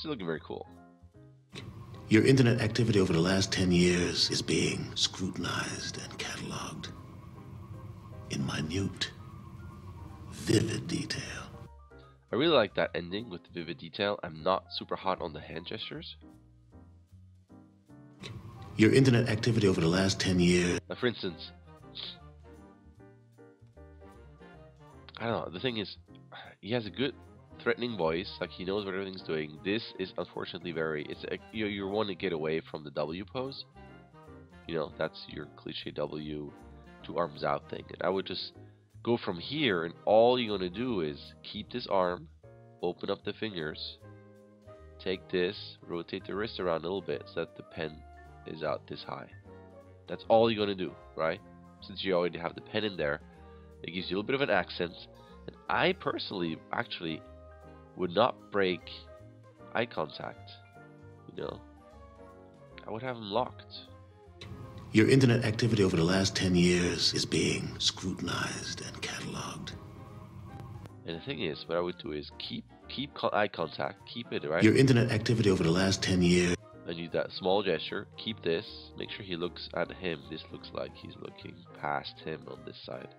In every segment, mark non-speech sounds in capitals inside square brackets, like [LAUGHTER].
It's looking very cool. Your internet activity over the last 10 years is being scrutinized and cataloged in minute, vivid detail. I really like that ending with the vivid detail. I'm not super hot on the hand gestures. Your internet activity over the last 10 years. for instance, I don't know. The thing is, he has a good threatening voice. Like he knows what everything's doing. This is unfortunately very. It's a, you you want to get away from the W pose. You know that's your cliche W, two arms out thing. And I would just go from here, and all you're gonna do is keep this arm, open up the fingers, take this, rotate the wrist around a little bit so that the pen is out this high. That's all you're gonna do, right? Since you already have the pen in there, it gives you a little bit of an accent. And I personally actually would not break eye contact. You know, I would have them locked. Your internet activity over the last 10 years is being scrutinized and cataloged. And the thing is, what I would do is keep keep eye contact, keep it right. Your internet activity over the last 10 years. And use that small gesture. Keep this. Make sure he looks at him. This looks like he's looking past him on this side.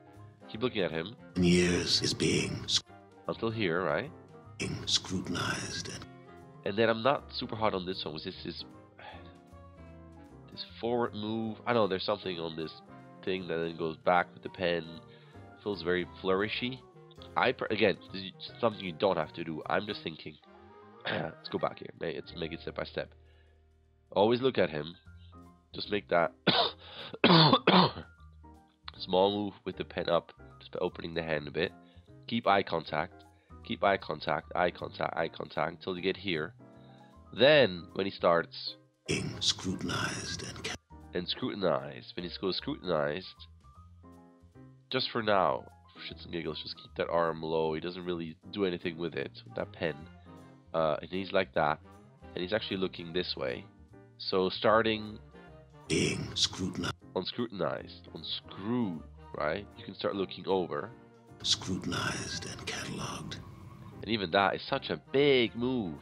Keep looking at him. Ten Years is being until here, right? Being scrutinized and. Then I'm not super hot on this one. Was this is this forward move? I know. There's something on this thing that then goes back with the pen. Feels very flourishy. I again, this something you don't have to do. I'm just thinking. [CLEARS THROAT] let's go back here. Let's make it step by step. Always look at him. Just make that [COUGHS] small move with the pen up, just by opening the hand a bit. Keep eye contact. Keep eye contact, eye contact, eye contact until you get here. Then, when he starts being scrutinized and and scrutinized, when he goes scrutinized, just for now, for shits and giggles, just keep that arm low. He doesn't really do anything with it, with that pen. Uh, and he's like that, and he's actually looking this way. So starting being scrutinized, unscrutinized, unscrew, right? You can start looking over, scrutinized and cataloged. And even that is such a big move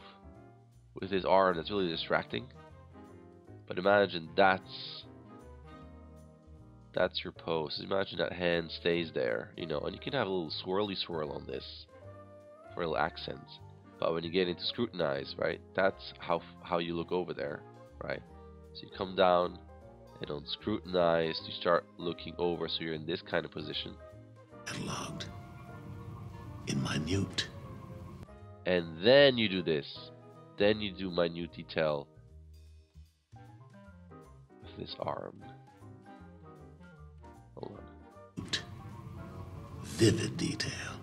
with his arm that's really distracting. But imagine that's that's your pose. Imagine that hand stays there, you know, and you can have a little swirly swirl on this for a little accent. But when you get into scrutinize, right, that's how how you look over there, right? So you come down and on scrutinize, you start looking over, so you're in this kind of position. Cataloged in minute. And then you do this. Then you do minute detail with this arm. Hold on. Vivid detail.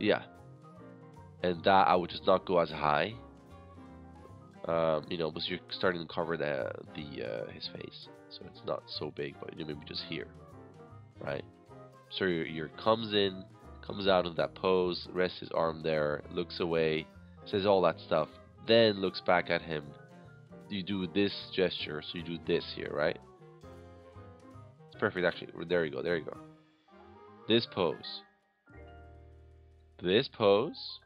Yeah. And that I would just not go as high. Um, you know, because you're starting to cover the the uh, his face, so it's not so big, but you maybe just here, right? So your your comes in, comes out of that pose, rests his arm there, looks away, says all that stuff, then looks back at him. You do this gesture, so you do this here, right? It's perfect, actually. There you go, there you go. This pose. This pose,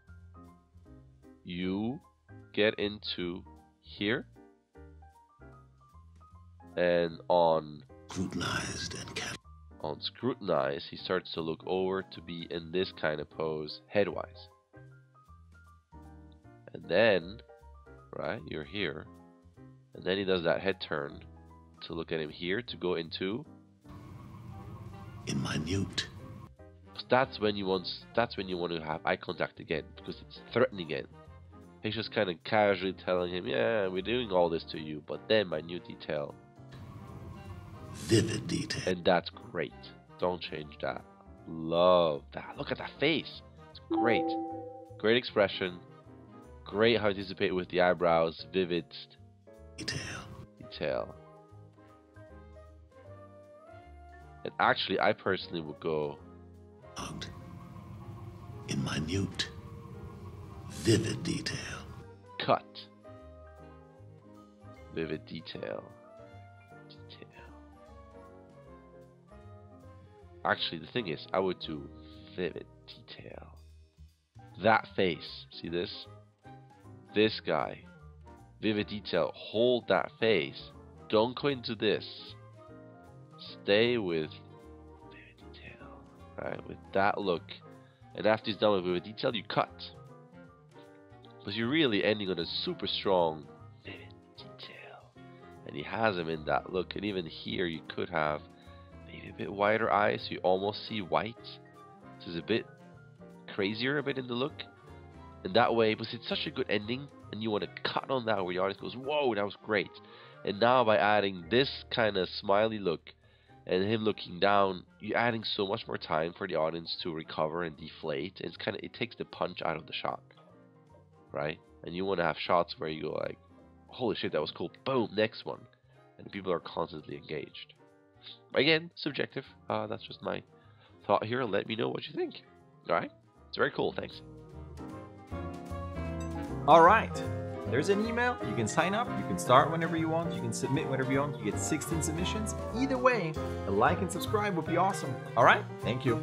you get into here, and on scrutinized and on scrutinize, he starts to look over to be in this kind of pose headwise. And then, right, you're here. And then he does that head turn to look at him here to go into in minute. That's when you want that's when you want to have eye contact again because it's threatening again. He's just kind of casually telling him, "Yeah, we're doing all this to you," but then minute detail vivid detail. And that's great. Don't change that. Love that. Look at that face. It's great. Great expression. Great how to anticipate with the eyebrows. Vivid detail. Detail. And actually, I personally would go. In minute, vivid detail. Cut. Vivid detail. Actually, the thing is, I would do vivid detail. That face, see this? This guy, vivid detail. Hold that face. Don't go into this. Stay with vivid detail, right? With that look. And after he's done with vivid detail, you cut. Because you're really ending on a super strong vivid detail. And he has him in that look. And even here, you could have maybe a bit wider eyes, so you almost see white. This is a bit crazier, a bit in the look. And that way, because it's such a good ending, and you want to cut on that where the audience goes, whoa, that was great. And now by adding this kind of smiley look and him looking down, you're adding so much more time for the audience to recover and deflate. It's kind of it takes the punch out of the shot, right? And you want to have shots where you go like, holy shit, that was cool. Boom, next one, and people are constantly engaged. Again, subjective. Uh, that's just my thought here. Let me know what you think. All right, it's very cool. Thanks. All right. There's an email. You can sign up. You can start whenever you want. You can submit whenever you want. You get 16 submissions. Either way, a like and subscribe would be awesome. All right. Thank you.